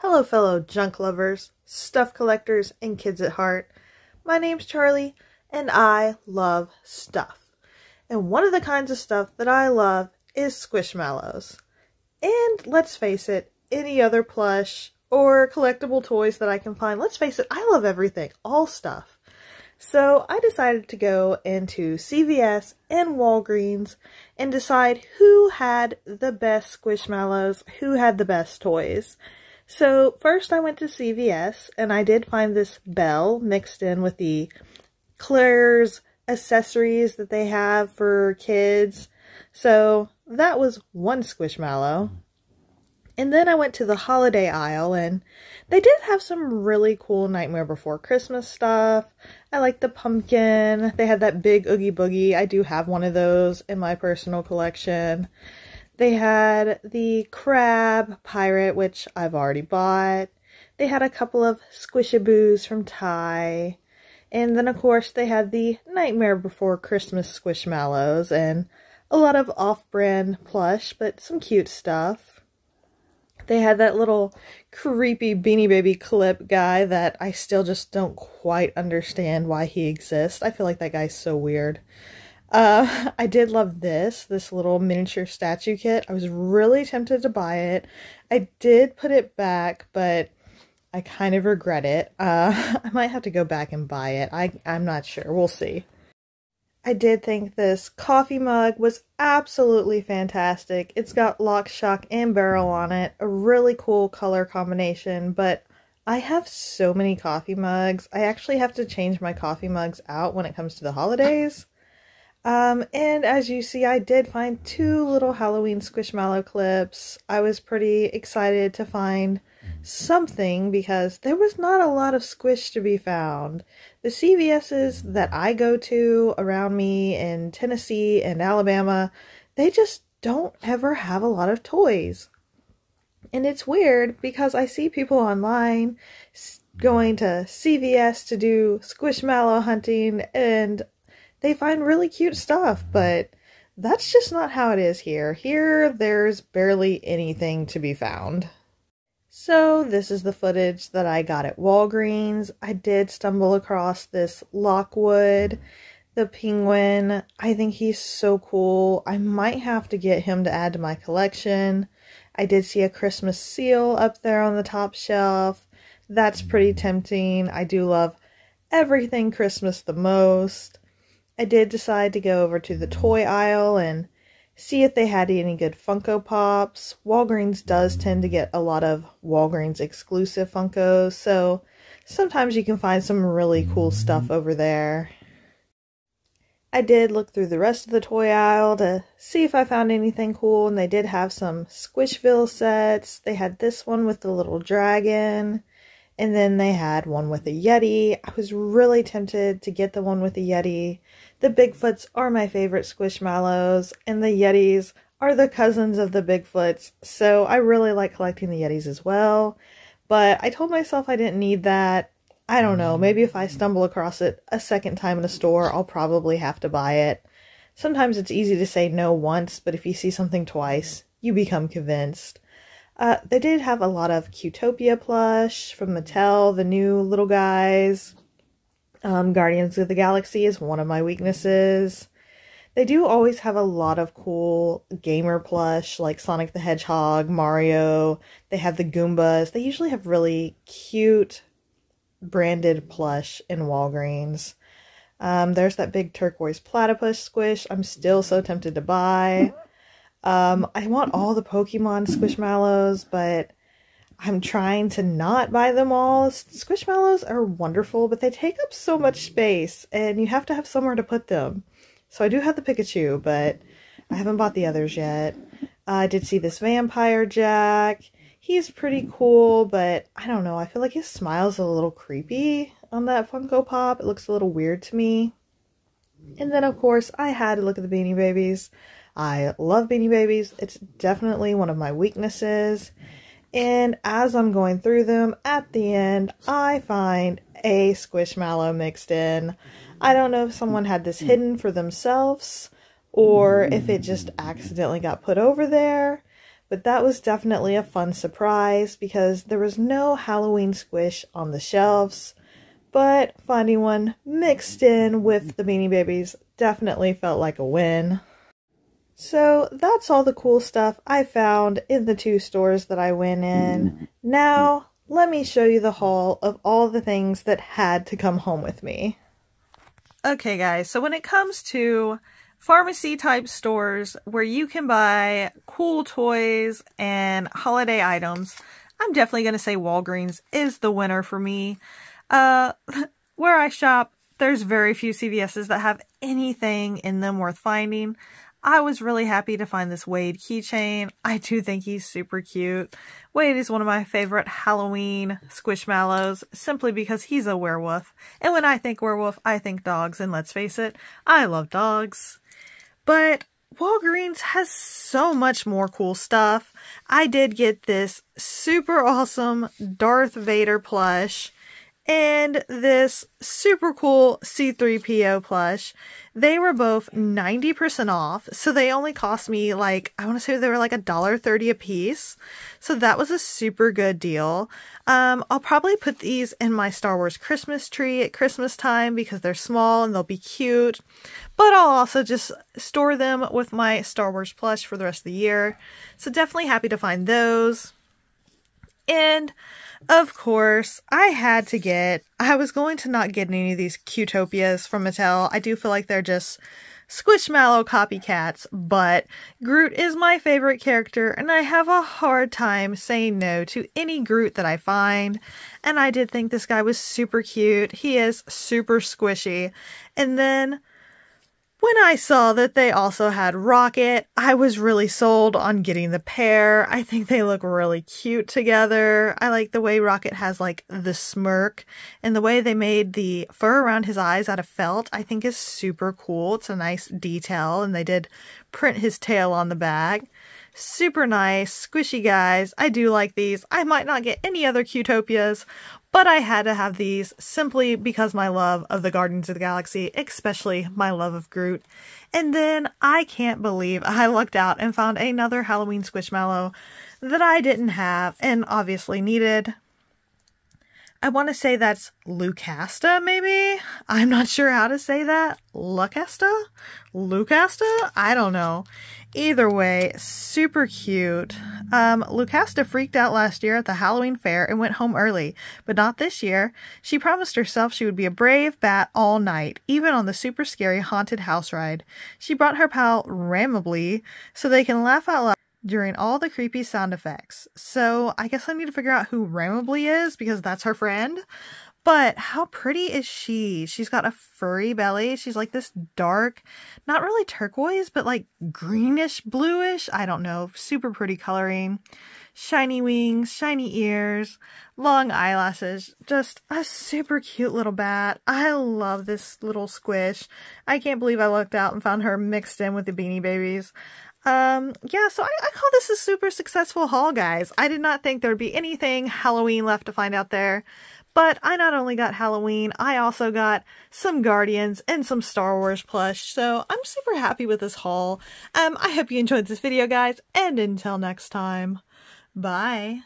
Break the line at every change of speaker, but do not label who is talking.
Hello, fellow junk lovers, stuff collectors, and kids at heart. My name's Charlie, and I love stuff. And one of the kinds of stuff that I love is Squishmallows. And let's face it, any other plush or collectible toys that I can find. Let's face it, I love everything, all stuff. So I decided to go into CVS and Walgreens and decide who had the best Squishmallows, who had the best toys. So first I went to CVS and I did find this bell mixed in with the Claire's accessories that they have for kids. So that was one Squishmallow. And then I went to the holiday aisle and they did have some really cool Nightmare Before Christmas stuff. I like the pumpkin. They had that big Oogie Boogie. I do have one of those in my personal collection. They had the crab pirate, which I've already bought. They had a couple of squishaboos from Ty. And then, of course, they had the Nightmare Before Christmas Squishmallows and a lot of off-brand plush, but some cute stuff. They had that little creepy Beanie Baby clip guy that I still just don't quite understand why he exists. I feel like that guy's so weird. Uh, I did love this, this little miniature statue kit. I was really tempted to buy it. I did put it back, but I kind of regret it. Uh, I might have to go back and buy it. I, I'm not sure. We'll see. I did think this coffee mug was absolutely fantastic. It's got lock, shock, and barrel on it. A really cool color combination, but I have so many coffee mugs. I actually have to change my coffee mugs out when it comes to the holidays. Um, and as you see, I did find two little Halloween Squishmallow clips. I was pretty excited to find something because there was not a lot of squish to be found. The CVS's that I go to around me in Tennessee and Alabama, they just don't ever have a lot of toys. And it's weird because I see people online going to CVS to do squishmallow hunting and they find really cute stuff, but that's just not how it is here. Here, there's barely anything to be found. So this is the footage that I got at Walgreens. I did stumble across this Lockwood, the penguin. I think he's so cool. I might have to get him to add to my collection. I did see a Christmas seal up there on the top shelf. That's pretty tempting. I do love everything Christmas the most. I did decide to go over to the toy aisle and see if they had any good Funko Pops. Walgreens does tend to get a lot of Walgreens exclusive Funkos, so sometimes you can find some really cool stuff over there. I did look through the rest of the toy aisle to see if I found anything cool, and they did have some Squishville sets. They had this one with the little dragon, and then they had one with a Yeti. I was really tempted to get the one with the Yeti, the Bigfoots are my favorite Squishmallows, and the Yetis are the cousins of the Bigfoots, so I really like collecting the Yetis as well. But I told myself I didn't need that. I don't know, maybe if I stumble across it a second time in a store, I'll probably have to buy it. Sometimes it's easy to say no once, but if you see something twice, you become convinced. Uh, they did have a lot of Cuutopia plush from Mattel, the new little guys. Um, Guardians of the Galaxy is one of my weaknesses. They do always have a lot of cool gamer plush like Sonic the Hedgehog, Mario. They have the Goombas. They usually have really cute branded plush in Walgreens. Um, there's that big turquoise platypus squish. I'm still so tempted to buy. Um, I want all the Pokemon Squishmallows, but I'm trying to not buy them all. Squishmallows are wonderful, but they take up so much space, and you have to have somewhere to put them. So I do have the Pikachu, but I haven't bought the others yet. Uh, I did see this Vampire Jack. He's pretty cool, but I don't know. I feel like his smile's a little creepy on that Funko Pop. It looks a little weird to me. And then, of course, I had to look at the Beanie Babies. I love Beanie Babies. It's definitely one of my weaknesses. And as I'm going through them, at the end, I find a Squishmallow mixed in. I don't know if someone had this hidden for themselves or if it just accidentally got put over there. but that was definitely a fun surprise because there was no Halloween squish on the shelves. But finding one mixed in with the Beanie Babies definitely felt like a win. So that's all the cool stuff I found in the two stores that I went in. Now, let me show you the haul of all the things that had to come home with me. Okay guys, so when it comes to pharmacy type stores where you can buy cool toys and holiday items, I'm definitely going to say Walgreens is the winner for me. Uh, where I shop, there's very few CVS's that have anything in them worth finding. I was really happy to find this Wade keychain. I do think he's super cute. Wade is one of my favorite Halloween squishmallows simply because he's a werewolf. And when I think werewolf, I think dogs. And let's face it, I love dogs. But Walgreens has so much more cool stuff. I did get this super awesome Darth Vader plush and this super cool C3PO plush. They were both 90% off, so they only cost me like, I want to say they were like a dollar thirty a piece. So that was a super good deal. Um, I'll probably put these in my Star Wars Christmas tree at Christmas time because they're small and they'll be cute. But I'll also just store them with my Star Wars plush for the rest of the year. So definitely happy to find those. And of course, I had to get, I was going to not get any of these Cuutopias from Mattel. I do feel like they're just Squishmallow copycats, but Groot is my favorite character and I have a hard time saying no to any Groot that I find. And I did think this guy was super cute. He is super squishy. And then when I saw that they also had Rocket, I was really sold on getting the pair. I think they look really cute together. I like the way Rocket has like the smirk and the way they made the fur around his eyes out of felt I think is super cool. It's a nice detail and they did print his tail on the bag. Super nice, squishy guys. I do like these. I might not get any other Cuutopias, but I had to have these simply because my love of the Guardians of the Galaxy, especially my love of Groot. And then I can't believe I lucked out and found another Halloween Squishmallow that I didn't have and obviously needed. I want to say that's Lucasta, maybe? I'm not sure how to say that. Lucasta? Lucasta? I don't know. Either way, super cute. Um, Lucasta freaked out last year at the Halloween fair and went home early, but not this year. She promised herself she would be a brave bat all night, even on the super scary haunted house ride. She brought her pal Ramably so they can laugh out loud during all the creepy sound effects. So I guess I need to figure out who Ramably is because that's her friend. But how pretty is she? She's got a furry belly. She's like this dark, not really turquoise, but like greenish bluish. I don't know. Super pretty coloring. Shiny wings, shiny ears, long eyelashes. Just a super cute little bat. I love this little squish. I can't believe I looked out and found her mixed in with the Beanie Babies. Um, yeah, so I, I call this a super successful haul, guys. I did not think there would be anything Halloween left to find out there. But I not only got Halloween, I also got some Guardians and some Star Wars plush. So I'm super happy with this haul. Um, I hope you enjoyed this video, guys. And until next time, bye.